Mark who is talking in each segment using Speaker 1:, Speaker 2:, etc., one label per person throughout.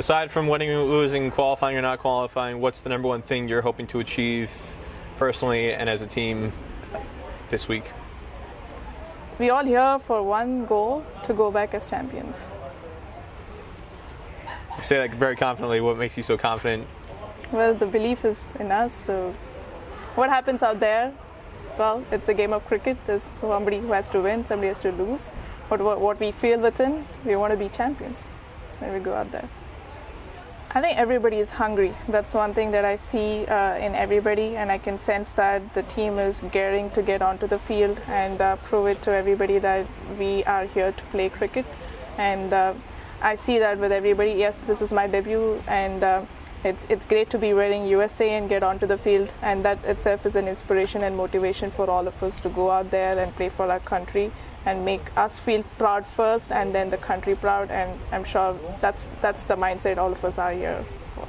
Speaker 1: aside from winning, or losing, qualifying or not qualifying, what's the number one thing you're hoping to achieve personally and as a team this week?
Speaker 2: We all here for one goal to go back as champions.
Speaker 1: You say that very confidently. What makes you so confident?
Speaker 2: Well, the belief is in us. So, what happens out there? Well, it's a game of cricket. There's somebody who has to win, somebody has to lose. But what, what we feel within, we want to be champions when we go out there. I think everybody is hungry. That's one thing that I see uh, in everybody, and I can sense that the team is gearing to get onto the field and uh, prove it to everybody that we are here to play cricket. And uh, I see that with everybody. Yes, this is my debut, and uh, it's it's great to be wearing USA and get onto the field, and that itself is an inspiration and motivation for all of us to go out there and play for our country and make us feel proud first and then the country proud and I'm sure that's that's the mindset all of us are here for.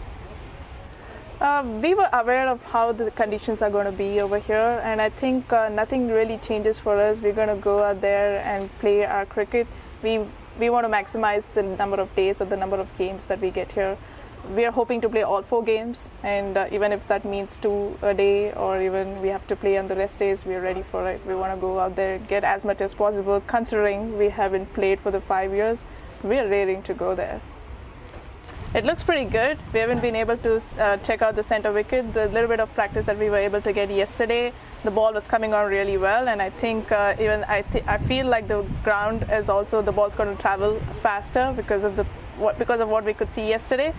Speaker 2: Uh, we were aware of how the conditions are going to be over here and I think uh, nothing really changes for us. We're going to go out there and play our cricket. We we want to maximize the number of days or the number of games that we get here we are hoping to play all four games, and uh, even if that means two a day, or even we have to play on the rest days, we are ready for it. We want to go out there, get as much as possible. Considering we haven't played for the five years, we are raring to go there. It looks pretty good. We haven't been able to uh, check out the center wicket. The little bit of practice that we were able to get yesterday, the ball was coming on really well, and I think uh, even I, th- I feel like the ground is also the ball's going to travel faster because of the what, because of what we could see yesterday.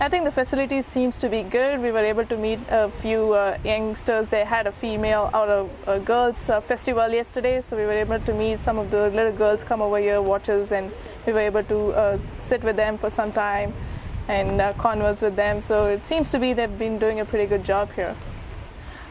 Speaker 2: I think the facility seems to be good. We were able to meet a few uh, youngsters. They had a female or a, a girls' uh, festival yesterday, so we were able to meet some of the little girls come over here, watchers, and we were able to uh, sit with them for some time and uh, converse with them. So it seems to be they've been doing a pretty good job here.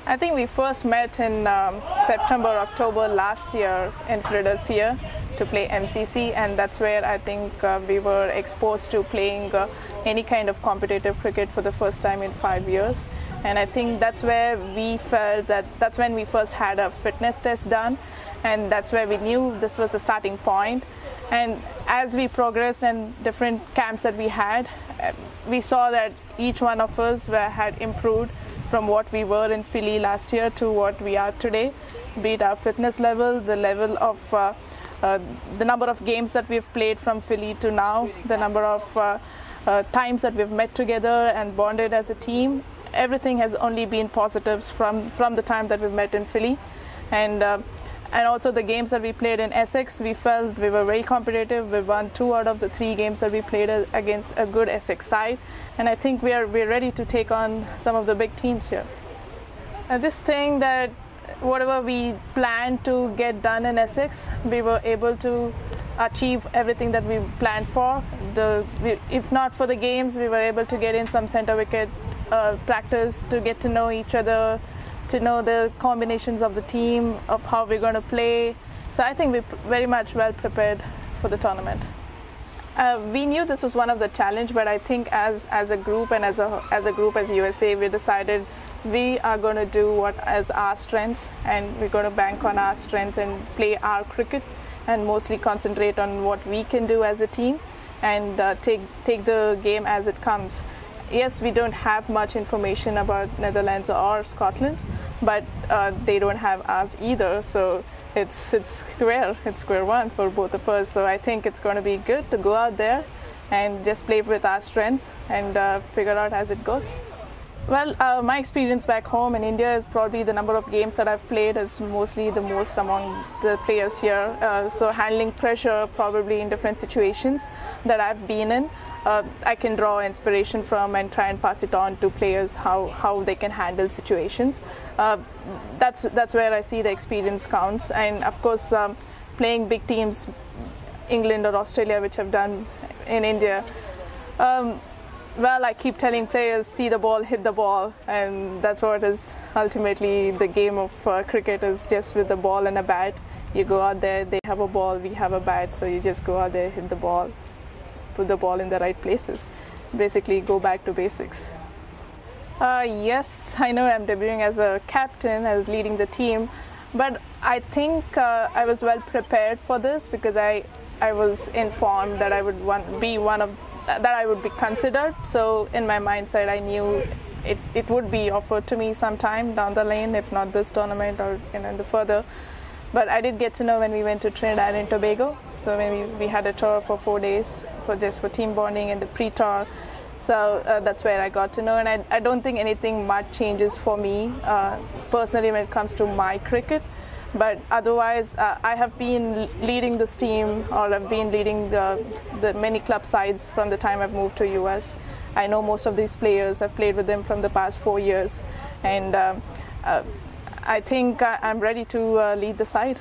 Speaker 2: I think we first met in um, September, October last year in Philadelphia to play MCC, and that's where I think uh, we were exposed to playing uh, any kind of competitive cricket for the first time in five years. And I think that's where we felt that that's when we first had a fitness test done, and that's where we knew this was the starting point. And as we progressed and different camps that we had, uh, we saw that each one of us were, had improved from what we were in Philly last year to what we are today, be it our fitness level, the level of uh, uh, the number of games that we've played from Philly to now, the number of uh, uh, times that we've met together and bonded as a team, everything has only been positives from, from the time that we've met in Philly. And uh, and also the games that we played in Essex, we felt we were very competitive. We won two out of the three games that we played against a good Essex side, and I think we are we're ready to take on some of the big teams here. I just think that whatever we planned to get done in Essex, we were able to achieve everything that we planned for. The, if not for the games, we were able to get in some center wicket uh, practice to get to know each other, to know the combinations of the team, of how we're going to play. So I think we're very much well prepared for the tournament. Uh, we knew this was one of the challenge, but I think as as a group and as a as a group as USA, we decided we are going to do what as our strengths and we're going to bank on our strengths and play our cricket and mostly concentrate on what we can do as a team and uh, take take the game as it comes. Yes we don't have much information about netherlands or scotland but uh, they don't have us either so it's it's square it's square one for both of us. So i think it's going to be good to go out there and just play with our strengths and uh, figure out as it goes well, uh, my experience back home in India is probably the number of games that I've played is mostly the most among the players here. Uh, so handling pressure probably in different situations that I've been in, uh, I can draw inspiration from and try and pass it on to players how, how they can handle situations. Uh, that's that's where I see the experience counts. And of course, um, playing big teams, England or Australia, which I've done in India. Um, well, I keep telling players, see the ball, hit the ball, and that's what is ultimately the game of uh, cricket is just with the ball and a bat. You go out there, they have a ball, we have a bat, so you just go out there, hit the ball, put the ball in the right places. Basically, go back to basics. Uh, yes, I know I'm debuting as a captain, as leading the team, but I think uh, I was well prepared for this because I I was informed that I would want, be one of that I would be considered. So in my mindset, I knew it, it would be offered to me sometime down the lane, if not this tournament or you know, in the further. But I did get to know when we went to Trinidad and Tobago. So when we, we had a tour for four days for just for team bonding and the pre-tour. So uh, that's where I got to know, and I, I don't think anything much changes for me uh, personally when it comes to my cricket. But otherwise, uh, I have been leading this team, or I've been leading the, the many club sides from the time I've moved to US. I know most of these players. I've played with them from the past four years, and um, uh, I think I, am ready to uh, lead the side.